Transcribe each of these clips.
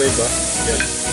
made. Yeah.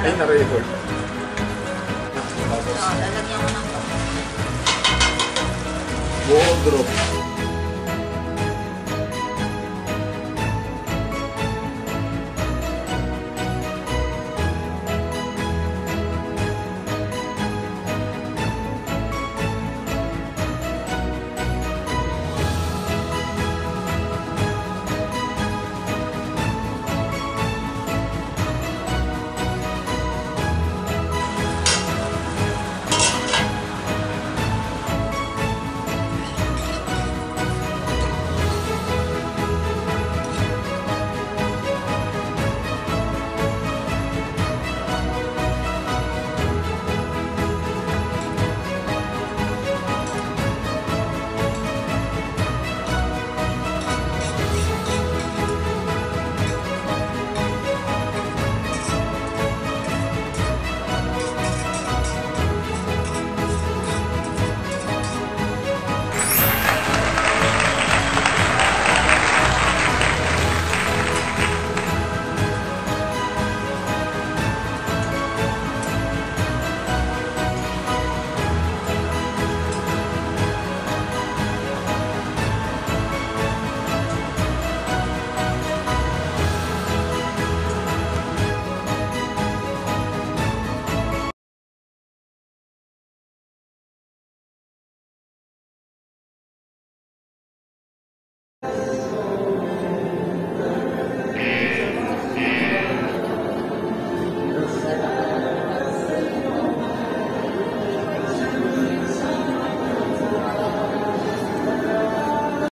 Ay, na-record. Tapos, lalagyan ko ng buo you